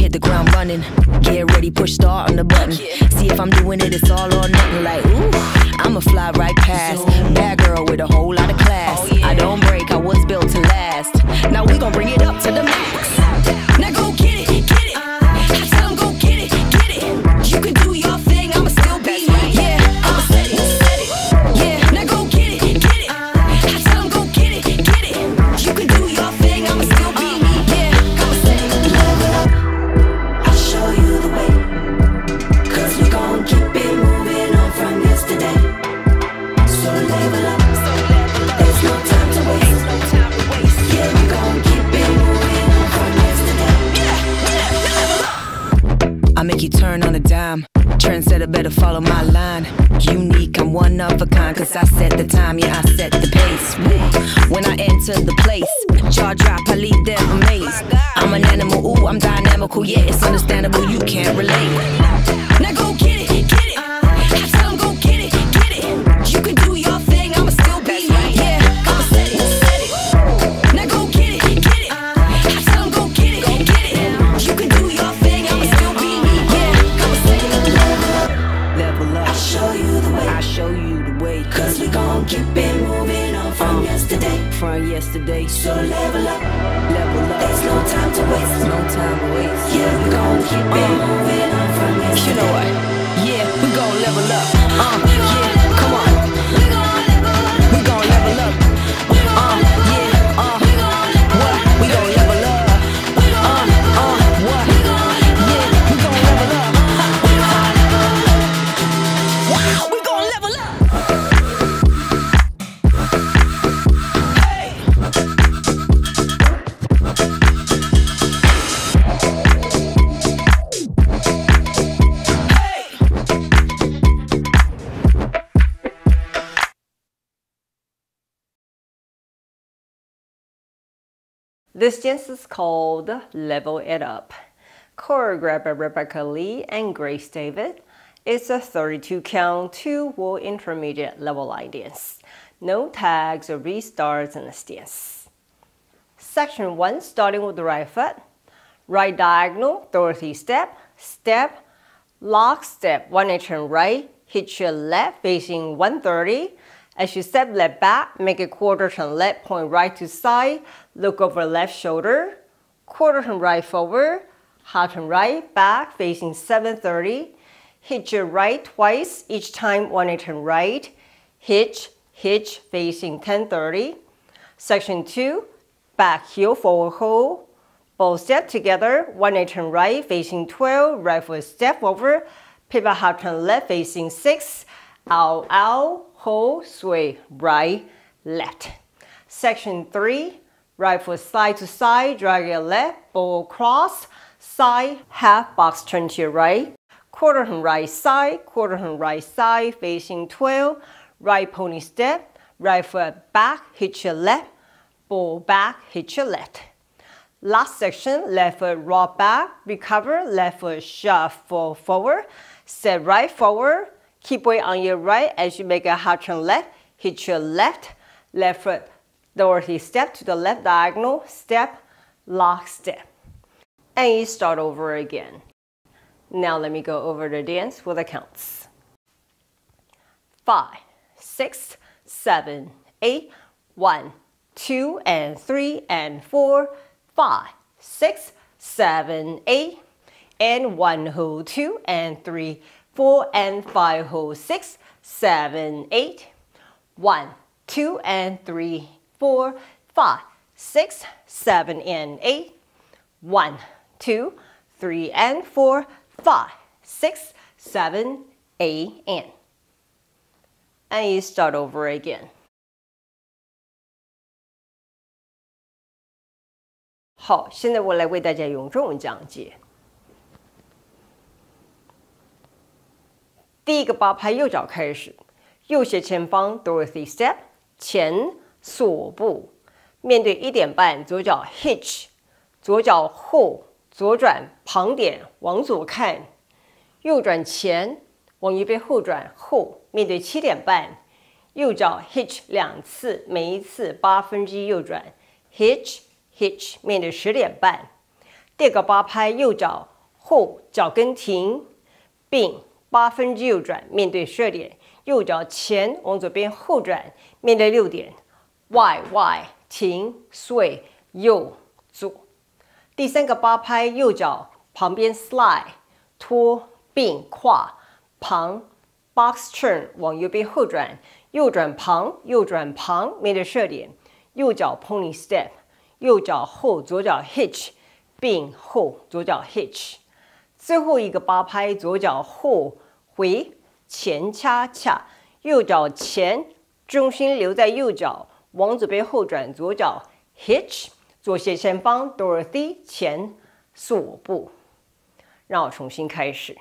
hit the ground running. Get ready, push start on the button. See if I'm doing it, it's all or nothing. Like, ooh, I'ma fly right past. Bad girl with a whole lot of class. I don't break, I was built to last. Now we gon' bring it up to the max. A dime. Trendsetter better follow my line. Unique, I'm one of a kind. Cause I set the time, yeah, I set the pace. When I enter the place, jaw drop, I leave them amazed. I'm an animal, ooh, I'm dynamical, yeah, it's understandable, you can't relate. Now go it moving on from yesterday. From yesterday. So level up. Level up. There's no time to waste. No time to waste. Yeah, we gon' keep it moving on from yesterday. You know what? Yeah, we gon' level up. Uh, yeah, This dance is called Level It Up. Choreographed by Rebecca Lee and Grace David. It's a 32 count, two wall intermediate level line dance. No tags or restarts in this dance. Section 1 starting with the right foot. Right diagonal, Dorothy step, step, lock step, one inch and right, hitch your left facing 130. As you step left back, make a quarter turn left, point right to side, look over left shoulder, quarter turn right forward, half turn right, back facing 730. Hitch your right twice, each time one inch turn right, hitch, hitch facing 1030. Section 2, back heel forward hold, both step together, one inch turn right facing 12, right foot step over, pivot half turn left facing 6, out, out, ho, sway, right, left. Section 3, right foot side to side, drag your left, ball cross, side, half box turn to your right, quarter turn right side, quarter turn right side, facing 12, right pony step, right foot back, hitch your left, ball back, hitch your left. Last section, left foot rock back, recover, left foot shuffle forward, set right forward, keep weight on your right as you make a half turn left, hitch your left, left foot Dorothy step to the left diagonal, step, lock step. And you start over again. Now let me go over the dance with the counts. Five, six, seven, eight, one, two, and three, and four, five, six, seven, eight, and one hold two, and three, four, and five hold six, seven, eight, one, two, and three, four, five, six, seven, and eight, one, two, three, and four, five, six, seven, eight, and. And you start over again. 好，现在我来为大家用中文讲解。 第一个八拍右脚开始，右斜前方 Dorothy step 前锁步，面对一点半，左脚 hitch，左脚后左转旁点往左看，右转前往一边后转后，面对七点半，右脚 hitch 两次，每一次八分之一右转。hitch hitch 面对十点半。第二个八拍右脚后脚跟停，并八分之右转，面对射点，右脚前往左边后转，面对六点，Y Y 停，Sway 右左。第三个八拍，右脚旁边 slide 拖并跨旁 box turn 往右边后转，右转旁右转旁面对射点，右脚 pony step，右脚后左脚 hitch 并后左脚 hitch。最后一个八拍，左脚后回前恰恰，右脚前，重心留在右脚，往左边后转，左脚 hitch，左斜前方 Dorothy 前锁步。让我重新开始。